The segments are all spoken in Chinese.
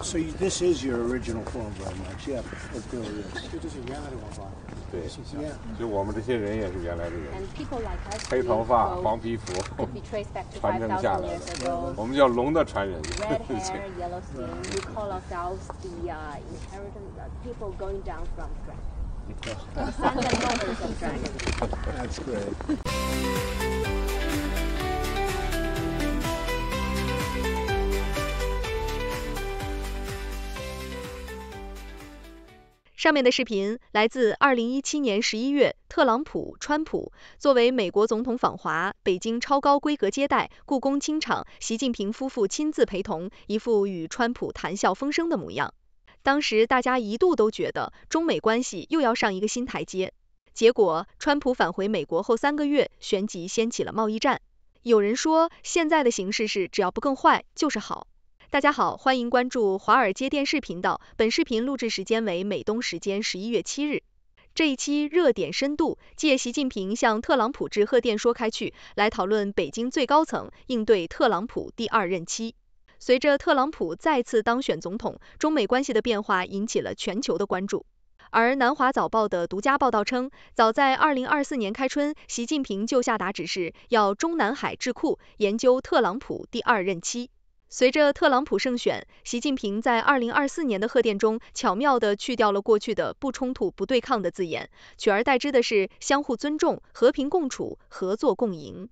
So you, this is your original form very much, yeah, it really is. 这就是原来的文化。对，形象。就我们这些人也是原来的人， And people like us 黑头发、 we 黄皮肤 could be traced back to 传承下 5,000 来 years 的 ago.，我们叫龙的传人。 Red hair, yellow skin. We call ourselves the uh, inheritance of people going down from dragon. Descendants of dragon. That's great. 上面的视频来自二零一七年十一月，特朗普、川普作为美国总统访华，北京超高规格接待，故宫清场，习近平夫妇亲自陪同，一副与川普谈笑风生的模样。当时大家一度都觉得中美关系又要上一个新台阶。结果，川普返回美国后三个月，旋即掀起了贸易战。有人说，现在的形势是只要不更坏就是好。大家好，欢迎关注华尔街电视频道。本视频录制时间为美东时间十一月七日。这一期热点深度，借习近平向特朗普致贺电说开去，来讨论北京最高层应对特朗普第二任期。随着特朗普再次当选总统，中美关系的变化引起了全球的关注。而南华早报的独家报道称，早在二零二四年开春，习近平就下达指示，要中南海智库研究特朗普第二任期。随着特朗普胜选，习近平在二零二四年的贺电中巧妙地去掉了过去的不冲突、不对抗的字眼，取而代之的是相互尊重、和平共处、合作共赢。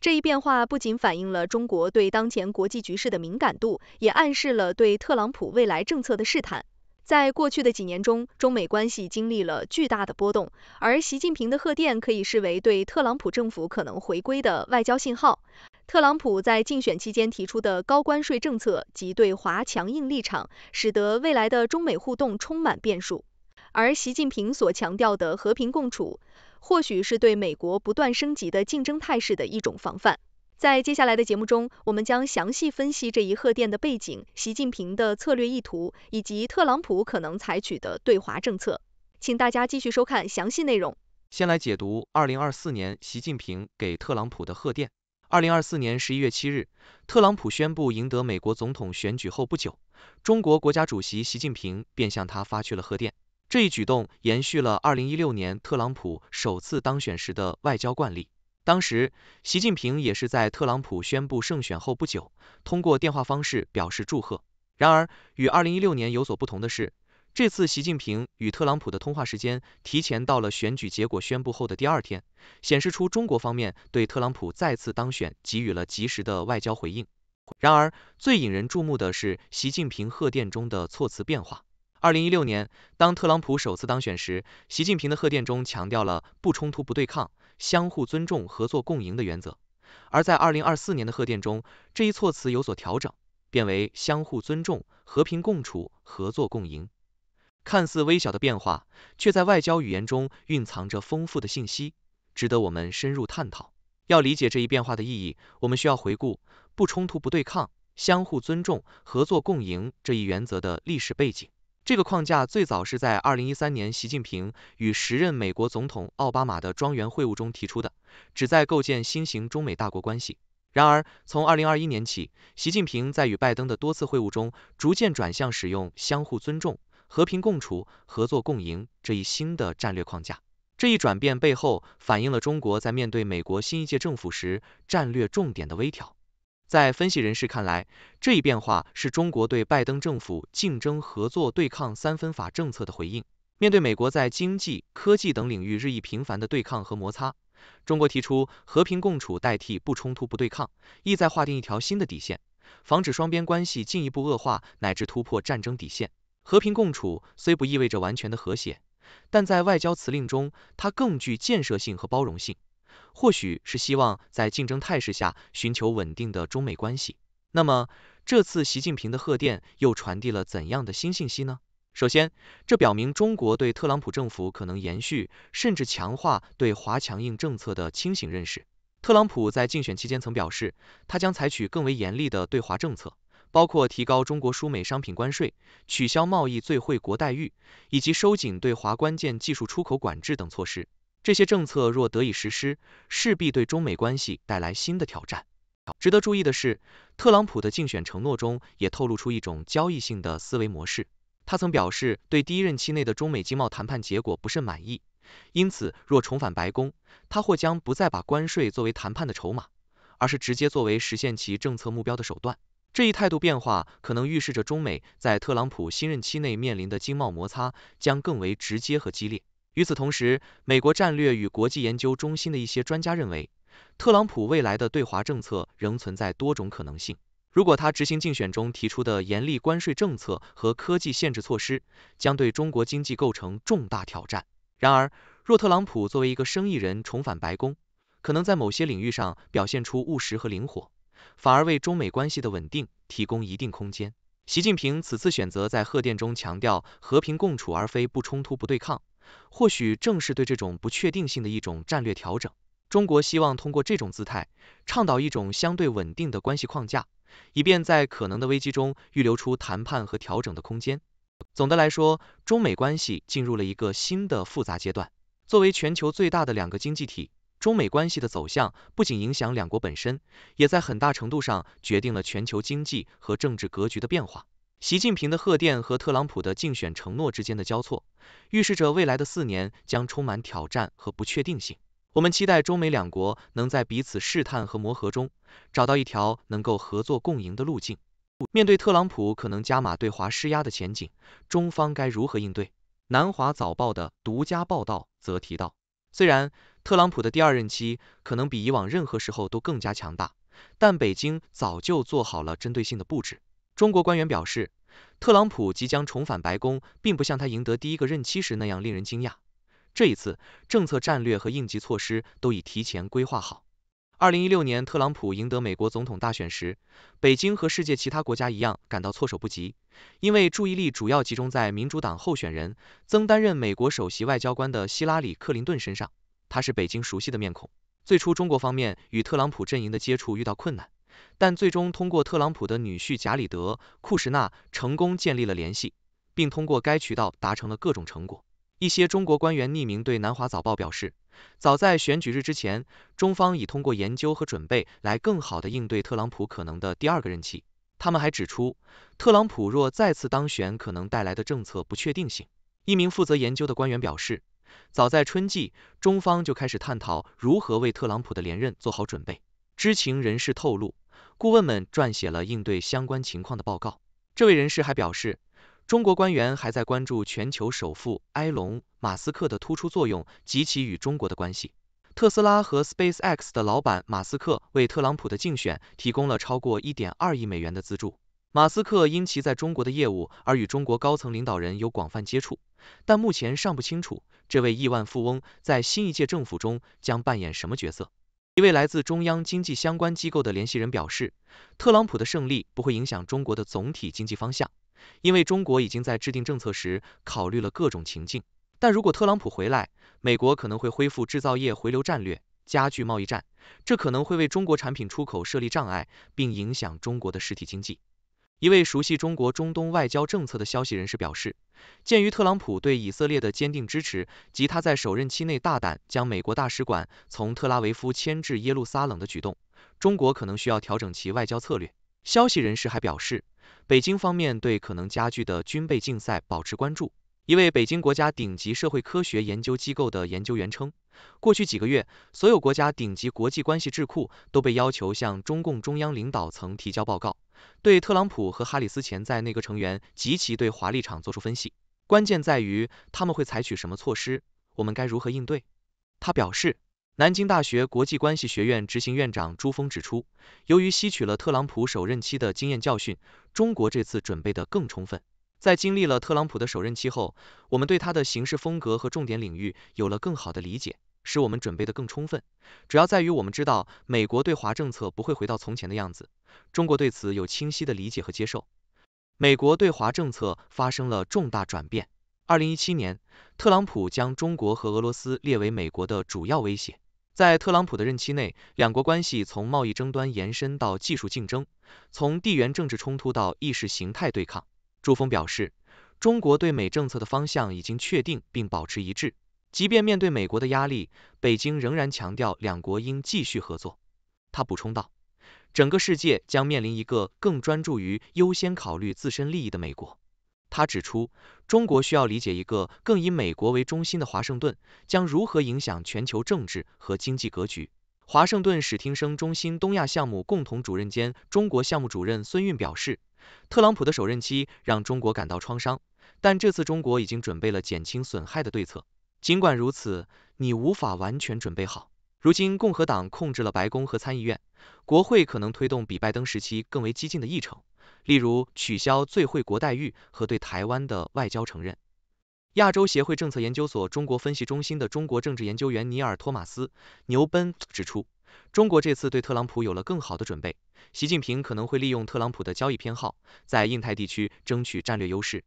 这一变化不仅反映了中国对当前国际局势的敏感度，也暗示了对特朗普未来政策的试探。在过去的几年中，中美关系经历了巨大的波动，而习近平的贺电可以视为对特朗普政府可能回归的外交信号。特朗普在竞选期间提出的高关税政策及对华强硬立场，使得未来的中美互动充满变数。而习近平所强调的和平共处，或许是对美国不断升级的竞争态势的一种防范。在接下来的节目中，我们将详细分析这一贺电的背景、习近平的策略意图以及特朗普可能采取的对华政策。请大家继续收看详细内容。先来解读二零二四年习近平给特朗普的贺电。二零二四年十一月七日，特朗普宣布赢得美国总统选举后不久，中国国家主席习近平便向他发去了贺电。这一举动延续了二零一六年特朗普首次当选时的外交惯例。当时，习近平也是在特朗普宣布胜选后不久，通过电话方式表示祝贺。然而，与二零一六年有所不同的是，这次习近平与特朗普的通话时间提前到了选举结果宣布后的第二天，显示出中国方面对特朗普再次当选给予了及时的外交回应。然而，最引人注目的是习近平贺电中的措辞变化。二零一六年，当特朗普首次当选时，习近平的贺电中强调了不冲突、不对抗、相互尊重、合作共赢的原则；而在二零二四年的贺电中，这一措辞有所调整，变为相互尊重、和平共处、合作共赢。看似微小的变化，却在外交语言中蕴藏着丰富的信息，值得我们深入探讨。要理解这一变化的意义，我们需要回顾不冲突、不对抗、相互尊重、合作共赢这一原则的历史背景。这个框架最早是在二零一三年习近平与时任美国总统奥巴马的庄园会晤中提出的，旨在构建新型中美大国关系。然而，从二零二一年起，习近平在与拜登的多次会晤中，逐渐转向使用相互尊重、和平共处、合作共赢这一新的战略框架。这一转变背后反映了中国在面对美国新一届政府时战略重点的微调。在分析人士看来，这一变化是中国对拜登政府竞争、合作、对抗三分法政策的回应。面对美国在经济、科技等领域日益频繁的对抗和摩擦，中国提出和平共处代替不冲突、不对抗，意在划定一条新的底线，防止双边关系进一步恶化乃至突破战争底线。和平共处虽不意味着完全的和谐，但在外交辞令中，它更具建设性和包容性。或许是希望在竞争态势下寻求稳定的中美关系。那么，这次习近平的贺电又传递了怎样的新信息呢？首先，这表明中国对特朗普政府可能延续甚至强化对华强硬政策的清醒认识。特朗普在竞选期间曾表示，他将采取更为严厉的对华政策，包括提高中国输美商品关税、取消贸易最惠国待遇，以及收紧对华关键技术出口管制等措施。这些政策若得以实施，势必对中美关系带来新的挑战。值得注意的是，特朗普的竞选承诺中也透露出一种交易性的思维模式。他曾表示对第一任期内的中美经贸谈判结果不甚满意，因此若重返白宫，他或将不再把关税作为谈判的筹码，而是直接作为实现其政策目标的手段。这一态度变化可能预示着中美在特朗普新任期内面临的经贸摩擦将更为直接和激烈。与此同时，美国战略与国际研究中心的一些专家认为，特朗普未来的对华政策仍存在多种可能性。如果他执行竞选中提出的严厉关税政策和科技限制措施，将对中国经济构成重大挑战。然而，若特朗普作为一个生意人重返白宫，可能在某些领域上表现出务实和灵活，反而为中美关系的稳定提供一定空间。习近平此次选择在贺电中强调和平共处而非不冲突不对抗，或许正是对这种不确定性的一种战略调整。中国希望通过这种姿态，倡导一种相对稳定的关系框架。以便在可能的危机中预留出谈判和调整的空间。总的来说，中美关系进入了一个新的复杂阶段。作为全球最大的两个经济体，中美关系的走向不仅影响两国本身，也在很大程度上决定了全球经济和政治格局的变化。习近平的贺电和特朗普的竞选承诺之间的交错，预示着未来的四年将充满挑战和不确定性。我们期待中美两国能在彼此试探和磨合中，找到一条能够合作共赢的路径。面对特朗普可能加码对华施压的前景，中方该如何应对？南华早报的独家报道则提到，虽然特朗普的第二任期可能比以往任何时候都更加强大，但北京早就做好了针对性的布置。中国官员表示，特朗普即将重返白宫，并不像他赢得第一个任期时那样令人惊讶。这一次，政策战略和应急措施都已提前规划好。二零一六年特朗普赢得美国总统大选时，北京和世界其他国家一样感到措手不及，因为注意力主要集中在民主党候选人、曾担任美国首席外交官的希拉里·克林顿身上。他是北京熟悉的面孔。最初，中国方面与特朗普阵营的接触遇到困难，但最终通过特朗普的女婿贾里德·库什纳成功建立了联系，并通过该渠道达成了各种成果。一些中国官员匿名对南华早报表示，早在选举日之前，中方已通过研究和准备来更好地应对特朗普可能的第二个任期。他们还指出，特朗普若再次当选可能带来的政策不确定性。一名负责研究的官员表示，早在春季，中方就开始探讨如何为特朗普的连任做好准备。知情人士透露，顾问们撰写了应对相关情况的报告。这位人士还表示。中国官员还在关注全球首富埃隆·马斯克的突出作用及其与中国的关系。特斯拉和 SpaceX 的老板马斯克为特朗普的竞选提供了超过1.2亿美元的资助。马斯克因其在中国的业务而与中国高层领导人有广泛接触，但目前尚不清楚这位亿万富翁在新一届政府中将扮演什么角色。一位来自中央经济相关机构的联系人表示，特朗普的胜利不会影响中国的总体经济方向。因为中国已经在制定政策时考虑了各种情境，但如果特朗普回来，美国可能会恢复制造业回流战略，加剧贸易战，这可能会为中国产品出口设立障碍，并影响中国的实体经济。一位熟悉中国中东外交政策的消息人士表示，鉴于特朗普对以色列的坚定支持及他在首任期内大胆将美国大使馆从特拉维夫迁至耶路撒冷的举动，中国可能需要调整其外交策略。消息人士还表示。北京方面对可能加剧的军备竞赛保持关注。一位北京国家顶级社会科学研究机构的研究员称，过去几个月，所有国家顶级国际关系智库都被要求向中共中央领导层提交报告，对特朗普和哈里斯潜在内阁成员及其对华立场作出分析。关键在于他们会采取什么措施，我们该如何应对。他表示。南京大学国际关系学院执行院长朱峰指出，由于吸取了特朗普首任期的经验教训，中国这次准备的更充分。在经历了特朗普的首任期后，我们对他的行事风格和重点领域有了更好的理解，使我们准备的更充分。主要在于我们知道美国对华政策不会回到从前的样子，中国对此有清晰的理解和接受。美国对华政策发生了重大转变。二零一七年，特朗普将中国和俄罗斯列为美国的主要威胁。在特朗普的任期内，两国关系从贸易争端延伸到技术竞争，从地缘政治冲突到意识形态对抗。朱峰表示，中国对美政策的方向已经确定并保持一致，即便面对美国的压力，北京仍然强调两国应继续合作。他补充道，整个世界将面临一个更专注于优先考虑自身利益的美国。他指出，中国需要理解一个更以美国为中心的华盛顿将如何影响全球政治和经济格局。华盛顿史汀生中心东亚项目共同主任兼中国项目主任孙运表示，特朗普的首任期让中国感到创伤，但这次中国已经准备了减轻损害的对策。尽管如此，你无法完全准备好。如今共和党控制了白宫和参议院，国会可能推动比拜登时期更为激进的议程。例如取消最惠国待遇和对台湾的外交承认。亚洲协会政策研究所中国分析中心的中国政治研究员尼尔·托马斯·牛奔指出，中国这次对特朗普有了更好的准备，习近平可能会利用特朗普的交易偏好，在印太地区争取战略优势。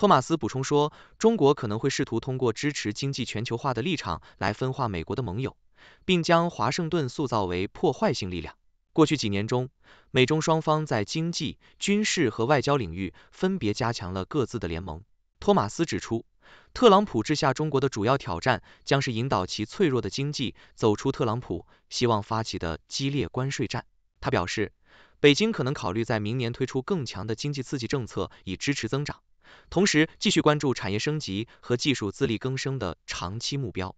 托马斯补充说，中国可能会试图通过支持经济全球化的立场来分化美国的盟友，并将华盛顿塑造为破坏性力量。过去几年中，美中双方在经济、军事和外交领域分别加强了各自的联盟。托马斯指出，特朗普治下中国的主要挑战将是引导其脆弱的经济走出特朗普希望发起的激烈关税战。他表示，北京可能考虑在明年推出更强的经济刺激政策以支持增长，同时继续关注产业升级和技术自力更生的长期目标。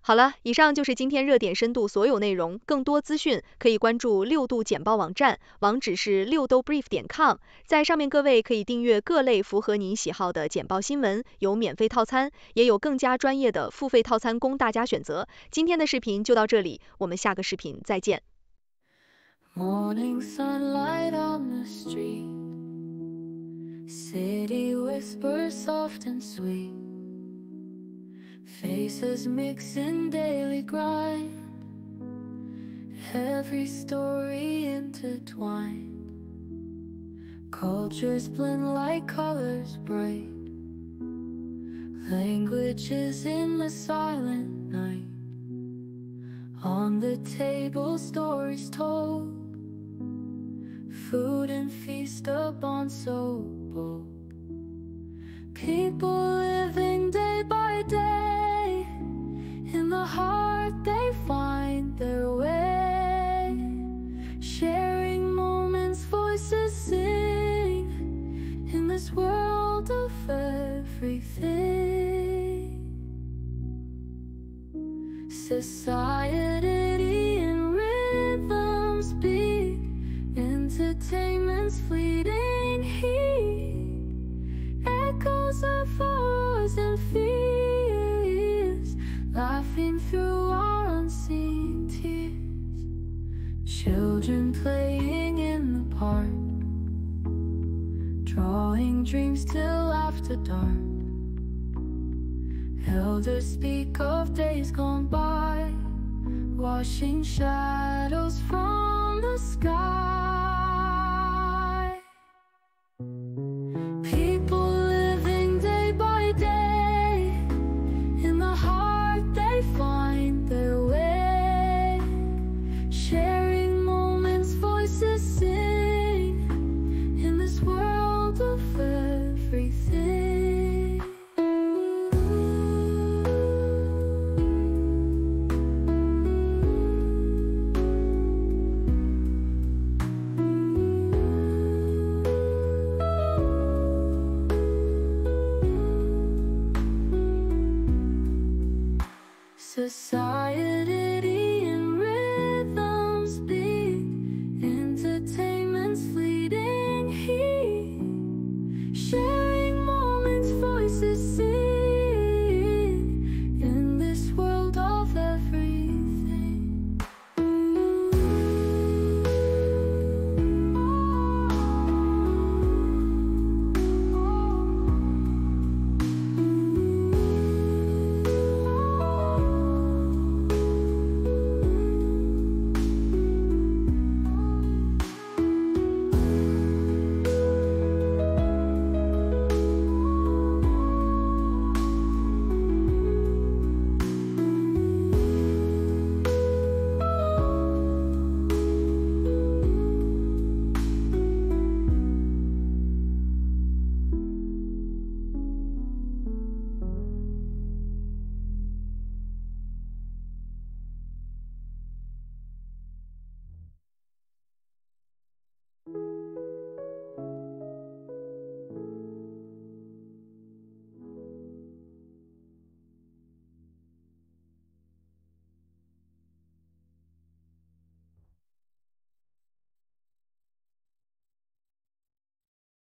好了，以上就是今天热点深度所有内容。更多资讯可以关注六度简报网站，网址是六度 brief 点 com，在上面各位可以订阅各类符合您喜好的简报新闻，有免费套餐，也有更加专业的付费套餐供大家选择。今天的视频就到这里，我们下个视频再见。Morning sunlight on the street, city whispers soft and sweet. Faces mix in daily grind. Every story intertwined. Cultures blend like colors bright. Languages in the silent night. On the table stories told. Food and feast upon so bold People living day by day in the heart they find Children playing in the park, drawing dreams till after dark. Elders speak of days gone by, washing shadows from the sky. the sun.